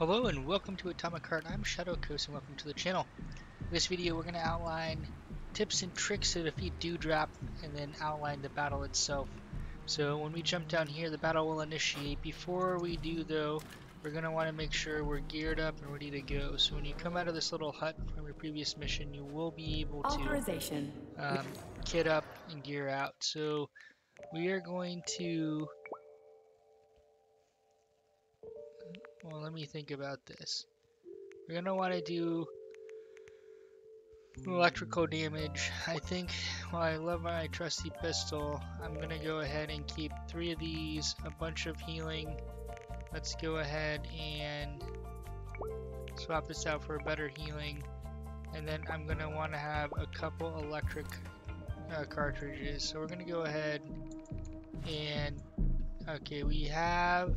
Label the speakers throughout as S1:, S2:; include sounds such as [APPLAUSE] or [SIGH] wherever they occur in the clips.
S1: Hello and welcome to Atomic Heart. I'm Shadow Coast and welcome to the channel. In this video we're going to outline tips and tricks to defeat Dewdrop and then outline the battle itself. So when we jump down here the battle will initiate. Before we do though we're going to want to make sure we're geared up and ready to go. So when you come out of this little hut from your previous mission you will be able to um, kit up and gear out. So we are going to well let me think about this. We're gonna want to do electrical damage. I think while I love my trusty pistol, I'm gonna go ahead and keep three of these, a bunch of healing. Let's go ahead and swap this out for a better healing. And then I'm gonna want to have a couple electric uh, cartridges. So we're gonna go ahead and okay, we have.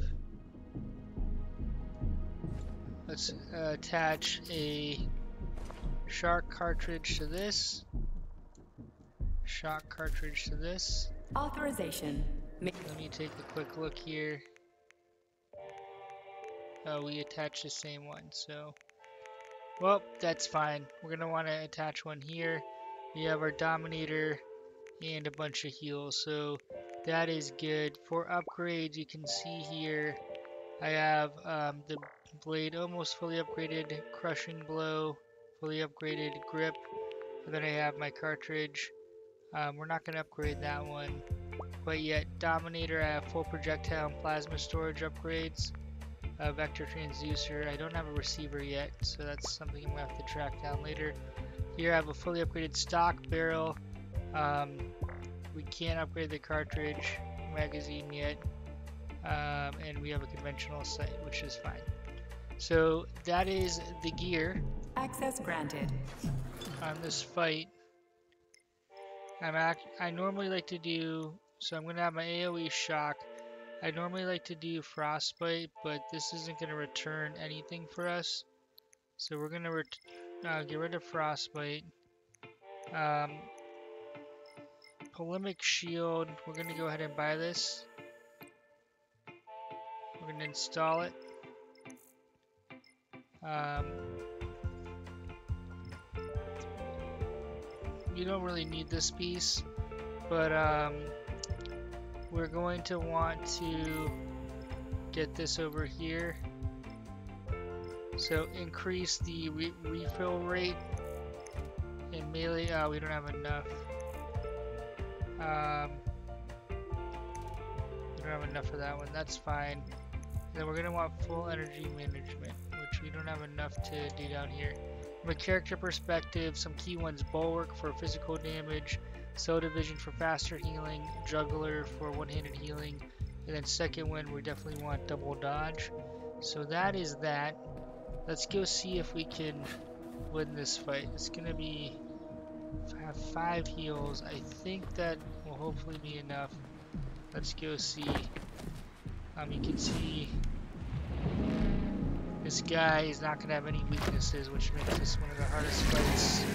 S1: Let's uh, attach a shark cartridge to this. Shock cartridge to this.
S2: Authorization.
S1: Let me take a quick look here. Oh, we attach the same one, so. Well, that's fine. We're gonna want to attach one here. We have our Dominator and a bunch of heals, so that is good. For upgrades, you can see here I have um, the blade almost fully upgraded, crushing blow, fully upgraded grip, and then I have my cartridge. Um, we're not going to upgrade that one but yet Dominator I have full projectile and plasma storage upgrades. Uh, vector transducer, I don't have a receiver yet, so that's something I'm gonna have to track down later. Here I have a fully upgraded stock barrel. Um, we can't upgrade the cartridge magazine yet, um, and we have a conventional sight, which is fine. So that is the gear
S2: Access granted.
S1: on this fight. I'm act I normally like to do so I'm gonna have my AoE shock. I normally like to do frostbite, but this isn't gonna return anything for us. So we're gonna ret uh, get rid of frostbite. Um, polymeric shield. We're gonna go ahead and buy this. We're gonna install it. Um, you don't really need this piece, but um, we're going to want to get this over here. So increase the re refill rate in melee. Oh, we don't have enough. Um, we don't have enough for that one. That's fine. Then we're gonna want full energy management, which we don't have enough to do down here. From a character perspective, some key ones: bulwark for physical damage, soda vision for faster healing, juggler for one-handed healing, and then second one we definitely want double dodge. So that is that. Let's go see if we can win this fight. It's gonna be have five heals. I think that will hopefully be enough. Let's go see. Um, you can see this guy is not gonna have any weaknesses, which makes this one of the hardest fights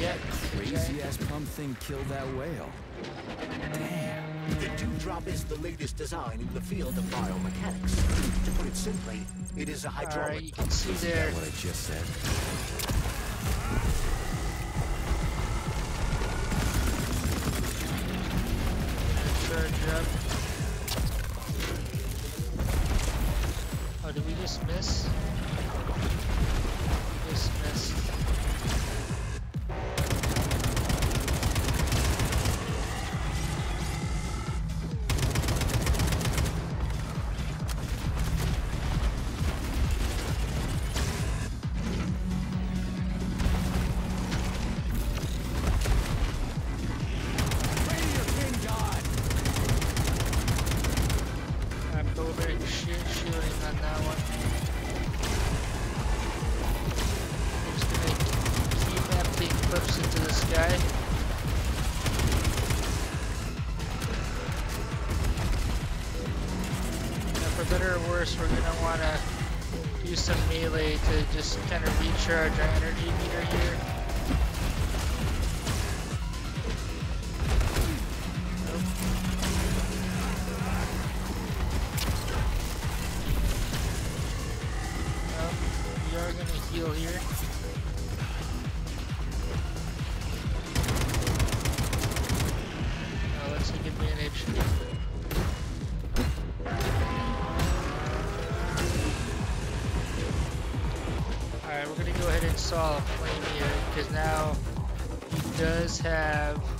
S1: yet.
S3: Crazy ass pump thing killed that whale. Damn.
S4: The Dewdrop is the latest design in the field of biomechanics. To put it simply, it is a
S1: Alright,
S4: hydraulic
S1: you can see there.
S3: What I just said.
S1: Charge up. Just miss? Just missed. Better or worse, we're gonna wanna do some melee to just kind of recharge our energy meter here. Well, we are gonna heal here. Ahead and flame here because now he does have?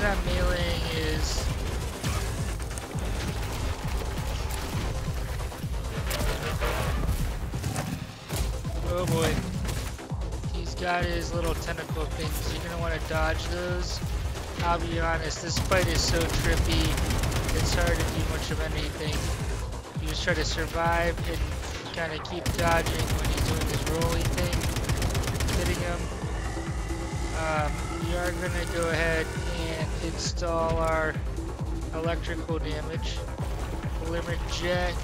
S1: Reason I'm meleeing is Oh boy. He's got his little tentacle things. You're gonna want to dodge those. I'll be honest, this fight is so trippy. It's hard to do much of anything. You just try to survive and kind of keep dodging when he's doing his rolling thing, hitting him. Um, we are gonna go ahead install our electrical damage. Glimmer jet.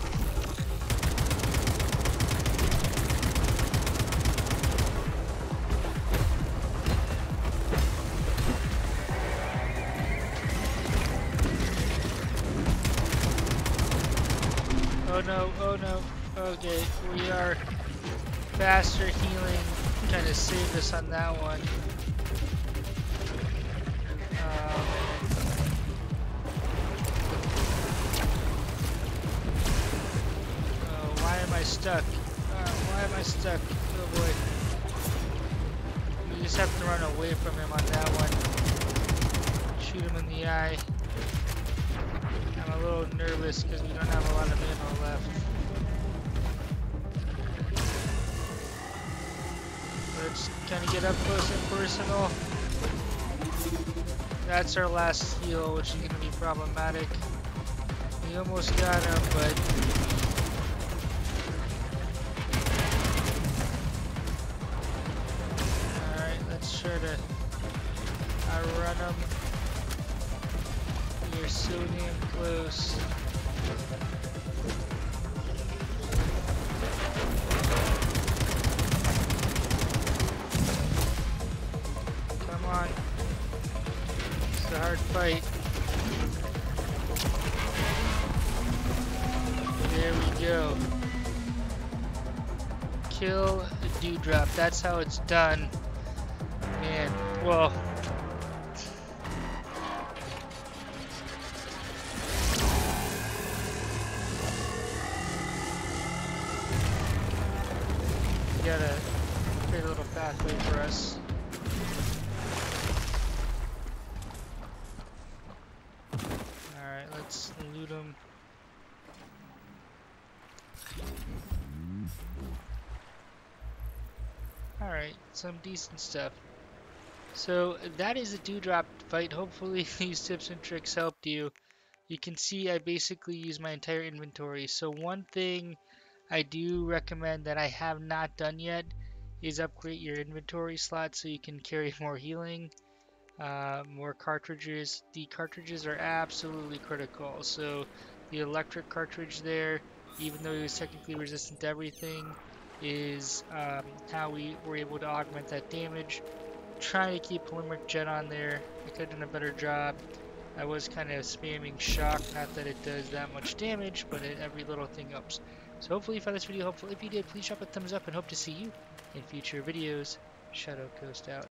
S1: Oh no, oh no. Okay, we are faster healing. Kind of saved us on that one. Oh, why am I stuck? Uh, why am I stuck? Oh boy. We just have to run away from him on that one. Shoot him in the eye. I'm a little nervous because we don't have a lot of ammo left. Let's kind of get up close and personal. That's our last heal, which is to be problematic. We almost got him, but... Try to outrun him. We're so damn close. Fight. There we go. Kill the dewdrop. That's how it's done. Man, well. We gotta create a little pathway for us. Some decent stuff. So that is a dewdrop fight. Hopefully [LAUGHS] these tips and tricks helped you. You can see I basically use my entire inventory. So one thing I do recommend that I have not done yet is upgrade your inventory slot so you can carry [LAUGHS] more healing, uh, more cartridges. The cartridges are absolutely critical. So the electric cartridge there, even though it was technically resistant to everything, is um, how we were able to augment that damage. Trying to keep Polymeric Jet on there. I could have done a better job. I was kind of spamming shock, not that it does that much damage, but it, every little thing helps. So hopefully you found this video helpful. If you did, please drop a thumbs up and hope to see you in future videos. Shadow Coast out.